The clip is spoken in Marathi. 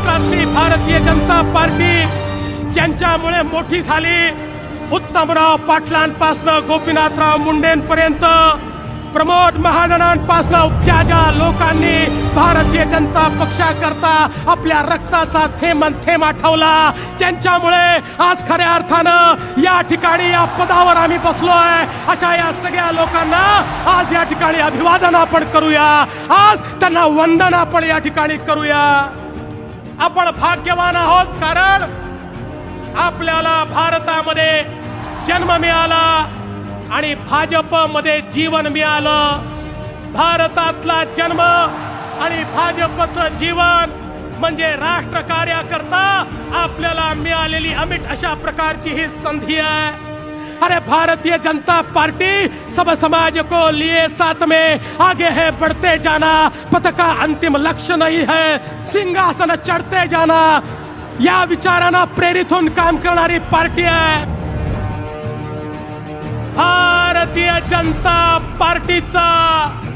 महाराष्ट्रातली भारतीय जनता पार्टी ज्यांच्यामुळे मोठी झाली उत्तमराव पाटलांपासनं गोपीनाथराव मुंडेंपर्यंत प्रमोद महाजनांपासनं ज्या ज्या लोकांनी भारतीय जनता पक्षाकरता आपल्या रक्ताचा थेंब थेंब आठवला ज्यांच्यामुळे आज खऱ्या अर्थानं या ठिकाणी या पदावर आम्ही बसलो आहे अशा या सगळ्या लोकांना आज या ठिकाणी अभिवादन आपण करूया. आज त्यांना वंदन आपण या ठिकाणी करूया. आपण भाग्यवान आहोत कारण आपल्याला भारतामध्ये जन्म मिळाला आणि भाजपमध्ये जीवन मिळालं. भारतातला जन्म आणि भाजपचं जीवन म्हणजे राष्ट्र कार्याकरता आपल्याला मिळालेली अमिट अशा प्रकारची ही संधी आहे. अरे भारतीय जनता पार्टी सब समाज को लिए साथ में आगे है, बढ़ते जाना। पथ का अंतिम लक्ष्य नहीं है। सिंहासन चढ़ते जाना। या विचारांना प्रेरित होऊन काम करणारी पार्टी है। भारतीय जनता पार्टी पार्टीचा